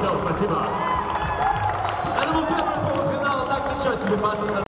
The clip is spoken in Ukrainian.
Спасибо. Я думаю, буде полуфінал, так нічого собі багато